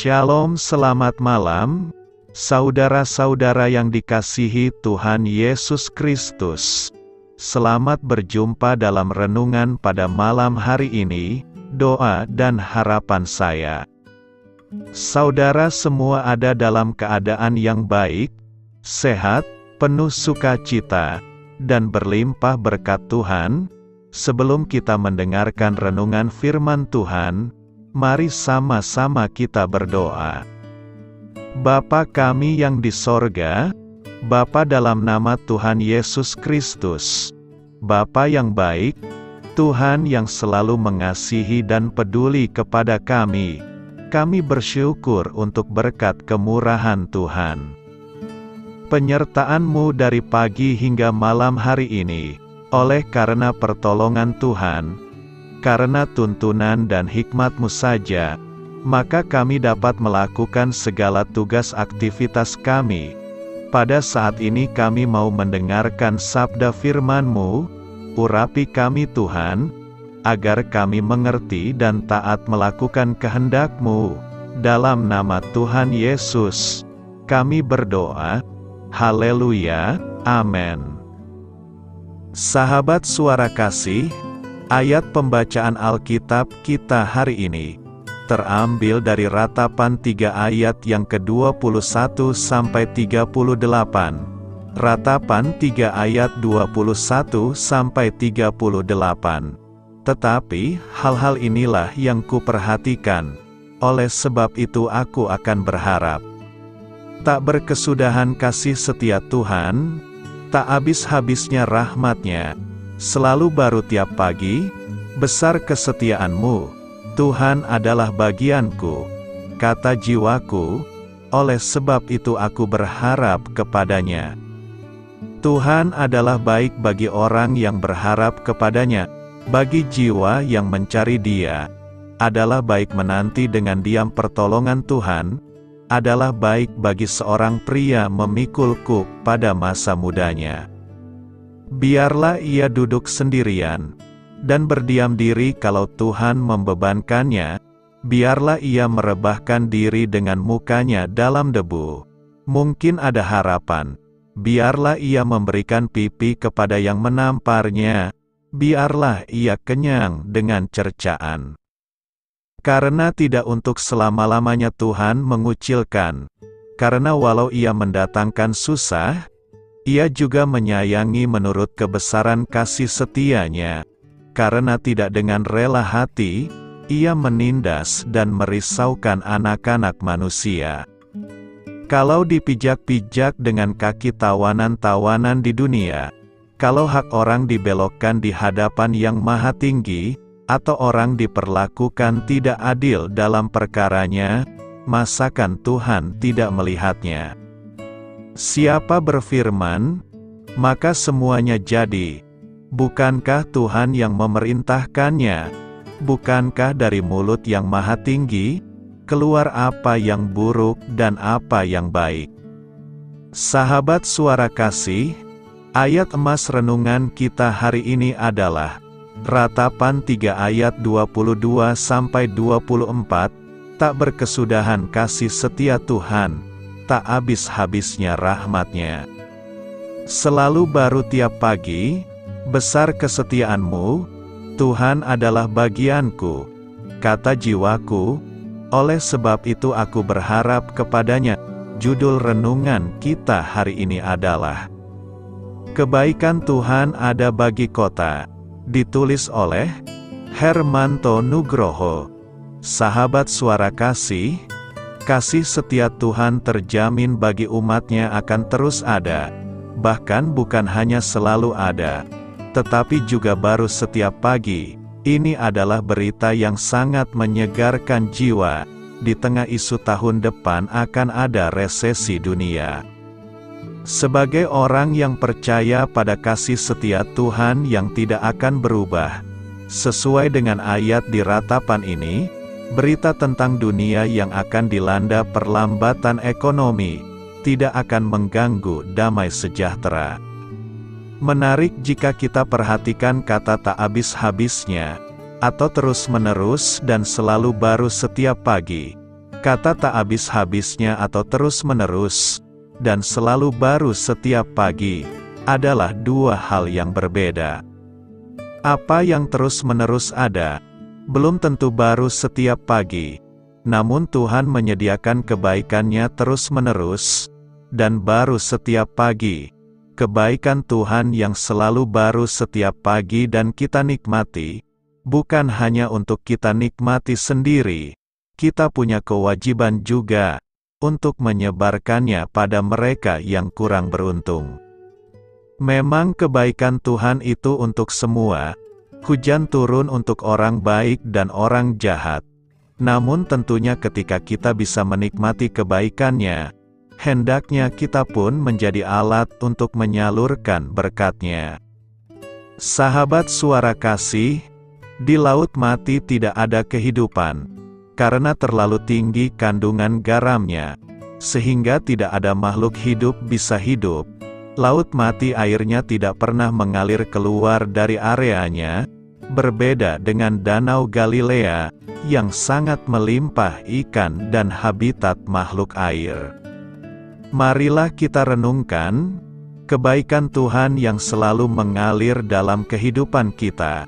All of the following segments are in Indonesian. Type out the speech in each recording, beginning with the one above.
Shalom, selamat malam, saudara-saudara yang dikasihi Tuhan Yesus Kristus. Selamat berjumpa dalam renungan pada malam hari ini, doa dan harapan saya. Saudara semua ada dalam keadaan yang baik, sehat, penuh sukacita, dan berlimpah berkat Tuhan. Sebelum kita mendengarkan renungan firman Tuhan, Mari sama-sama kita berdoa. Bapa kami yang di sorga, Bapa dalam nama Tuhan Yesus Kristus, Bapa yang baik, Tuhan yang selalu mengasihi dan peduli kepada kami, kami bersyukur untuk berkat kemurahan Tuhan. Penyertaan-Mu dari pagi hingga malam hari ini, oleh karena pertolongan Tuhan, karena tuntunan dan hikmat-Mu saja, maka kami dapat melakukan segala tugas aktivitas kami. Pada saat ini kami mau mendengarkan sabda firman-Mu, urapi kami Tuhan, agar kami mengerti dan taat melakukan kehendak-Mu. Dalam nama Tuhan Yesus, kami berdoa. Haleluya, amin. Sahabat suara kasih, Ayat pembacaan Alkitab kita hari ini terambil dari ratapan 3 ayat yang ke-21 sampai 38. Ratapan 3 ayat 21 sampai 38. Tetapi hal-hal inilah yang kuperhatikan. Oleh sebab itu aku akan berharap. Tak berkesudahan kasih setia Tuhan, tak habis-habisnya rahmatnya, selalu baru tiap pagi, besar kesetiaanmu, Tuhan adalah bagianku, kata jiwaku, oleh sebab itu aku berharap kepadanya. Tuhan adalah baik bagi orang yang berharap kepadanya, bagi jiwa yang mencari dia, adalah baik menanti dengan diam pertolongan Tuhan, adalah baik bagi seorang pria memikul kuk pada masa mudanya. Biarlah ia duduk sendirian, dan berdiam diri kalau Tuhan membebankannya, biarlah ia merebahkan diri dengan mukanya dalam debu. Mungkin ada harapan, biarlah ia memberikan pipi kepada yang menamparnya, biarlah ia kenyang dengan cercaan. Karena tidak untuk selama-lamanya Tuhan mengucilkan, karena walau ia mendatangkan susah, ia juga menyayangi menurut kebesaran kasih setianya, karena tidak dengan rela hati, ia menindas dan merisaukan anak-anak manusia. Kalau dipijak-pijak dengan kaki tawanan-tawanan di dunia, kalau hak orang dibelokkan di hadapan yang maha tinggi, atau orang diperlakukan tidak adil dalam perkaranya, masakan Tuhan tidak melihatnya? Siapa berfirman, maka semuanya jadi. Bukankah Tuhan yang memerintahkannya? Bukankah dari mulut yang maha tinggi, keluar apa yang buruk dan apa yang baik? Sahabat suara kasih, ayat emas renungan kita hari ini adalah Ratapan 3 ayat 22 sampai 24, tak berkesudahan kasih setia Tuhan, tak habis-habisnya rahmatnya. Selalu baru tiap pagi, besar kesetiaanmu, Tuhan adalah bagianku, kata jiwaku, oleh sebab itu aku berharap kepadanya. Judul renungan kita hari ini adalah Kebaikan Tuhan ada bagi kota, ditulis oleh Hermanto Nugroho. Sahabat suara kasih, Kasih setia Tuhan terjamin bagi umatnya akan terus ada, bahkan bukan hanya selalu ada, tetapi juga baru setiap pagi. Ini adalah berita yang sangat menyegarkan jiwa. Di tengah isu tahun depan akan ada resesi dunia. Sebagai orang yang percaya pada kasih setia Tuhan yang tidak akan berubah, sesuai dengan ayat di ratapan ini, Berita tentang dunia yang akan dilanda perlambatan ekonomi tidak akan mengganggu damai sejahtera. Menarik jika kita perhatikan kata tak habis-habisnya, atau terus-menerus dan selalu baru setiap pagi. Kata tak habis-habisnya atau terus-menerus, dan selalu baru setiap pagi, adalah dua hal yang berbeda. Apa yang terus-menerus ada, belum tentu baru setiap pagi, namun Tuhan menyediakan kebaikannya terus-menerus, dan baru setiap pagi. Kebaikan Tuhan yang selalu baru setiap pagi dan kita nikmati, bukan hanya untuk kita nikmati sendiri, kita punya kewajiban juga untuk menyebarkannya pada mereka yang kurang beruntung. Memang kebaikan Tuhan itu untuk semua, hujan turun untuk orang baik dan orang jahat. Namun tentunya ketika kita bisa menikmati kebaikannya, hendaknya kita pun menjadi alat untuk menyalurkan berkatnya. Sahabat suara kasih, di laut mati tidak ada kehidupan, karena terlalu tinggi kandungan garamnya, sehingga tidak ada makhluk hidup bisa hidup, Laut mati airnya tidak pernah mengalir keluar dari areanya, berbeda dengan Danau Galilea, yang sangat melimpah ikan dan habitat makhluk air. Marilah kita renungkan, kebaikan Tuhan yang selalu mengalir dalam kehidupan kita.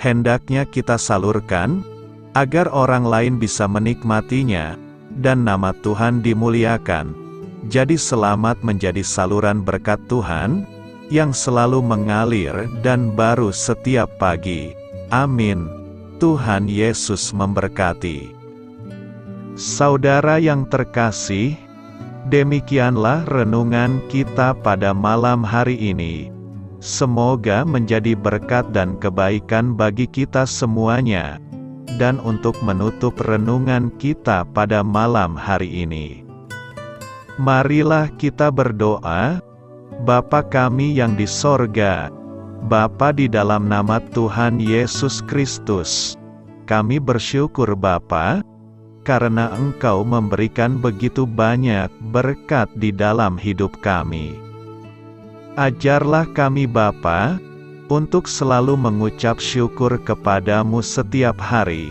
Hendaknya kita salurkan, agar orang lain bisa menikmatinya, dan nama Tuhan dimuliakan jadi selamat menjadi saluran berkat Tuhan, yang selalu mengalir dan baru setiap pagi. Amin. Tuhan Yesus memberkati. Saudara yang terkasih, demikianlah renungan kita pada malam hari ini. Semoga menjadi berkat dan kebaikan bagi kita semuanya, dan untuk menutup renungan kita pada malam hari ini. Marilah kita berdoa, Bapa kami yang di sorga, Bapa di dalam nama Tuhan Yesus Kristus. Kami bersyukur Bapa, karena Engkau memberikan begitu banyak berkat di dalam hidup kami. Ajarlah kami Bapa, untuk selalu mengucap syukur kepadamu setiap hari.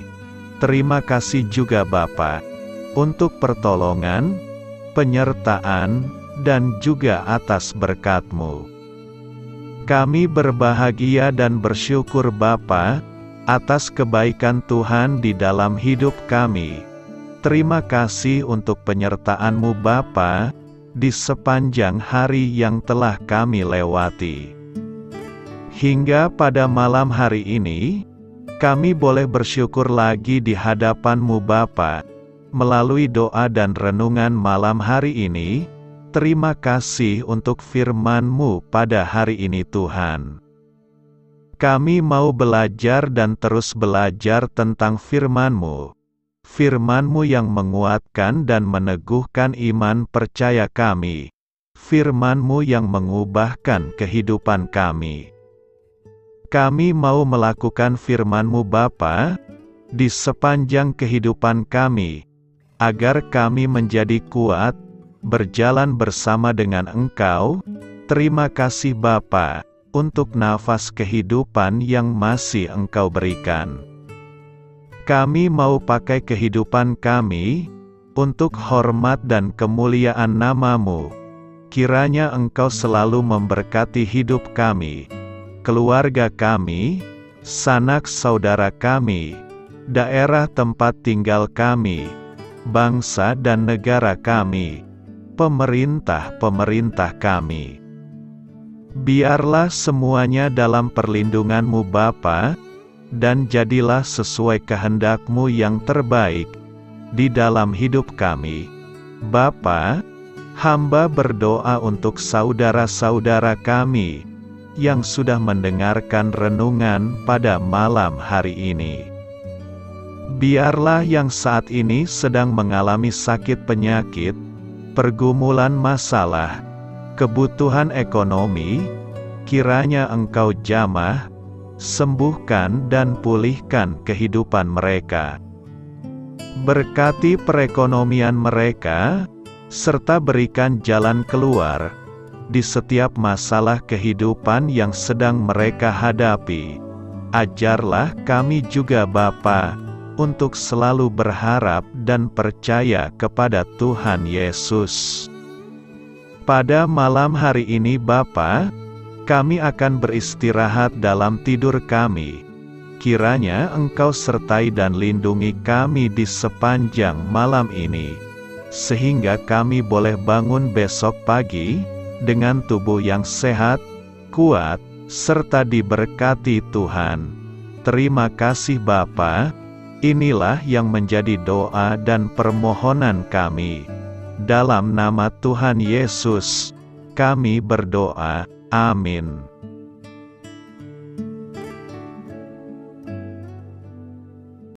Terima kasih juga Bapa, untuk pertolongan, penyertaan, dan juga atas berkat-Mu. Kami berbahagia dan bersyukur Bapa, atas kebaikan Tuhan di dalam hidup kami. Terima kasih untuk penyertaan-Mu Bapa, di sepanjang hari yang telah kami lewati. Hingga pada malam hari ini, kami boleh bersyukur lagi di hadapan-Mu Bapa, Melalui doa dan renungan malam hari ini, terima kasih untuk firman-Mu pada hari ini Tuhan. Kami mau belajar dan terus belajar tentang firman-Mu. Firman-Mu yang menguatkan dan meneguhkan iman percaya kami. Firman-Mu yang mengubahkan kehidupan kami. Kami mau melakukan firman-Mu Bapa, di sepanjang kehidupan kami, agar kami menjadi kuat, berjalan bersama dengan Engkau. Terima kasih Bapa, untuk nafas kehidupan yang masih Engkau berikan. Kami mau pakai kehidupan kami, untuk hormat dan kemuliaan namamu. Kiranya Engkau selalu memberkati hidup kami, keluarga kami, sanak saudara kami, daerah tempat tinggal kami, bangsa dan negara kami, pemerintah-pemerintah kami. Biarlah semuanya dalam perlindunganmu Bapa, dan jadilah sesuai kehendakmu yang terbaik, di dalam hidup kami. Bapa, hamba berdoa untuk saudara-saudara kami, yang sudah mendengarkan renungan pada malam hari ini. Biarlah yang saat ini sedang mengalami sakit penyakit, pergumulan masalah, kebutuhan ekonomi, kiranya engkau jamah, sembuhkan dan pulihkan kehidupan mereka. Berkati perekonomian mereka, serta berikan jalan keluar, di setiap masalah kehidupan yang sedang mereka hadapi. Ajarlah kami juga Bapa, untuk selalu berharap dan percaya kepada Tuhan Yesus. Pada malam hari ini Bapa, kami akan beristirahat dalam tidur kami. Kiranya Engkau sertai dan lindungi kami di sepanjang malam ini, sehingga kami boleh bangun besok pagi dengan tubuh yang sehat, kuat, serta diberkati Tuhan. Terima kasih Bapa. Inilah yang menjadi doa dan permohonan kami. Dalam nama Tuhan Yesus, kami berdoa. Amin.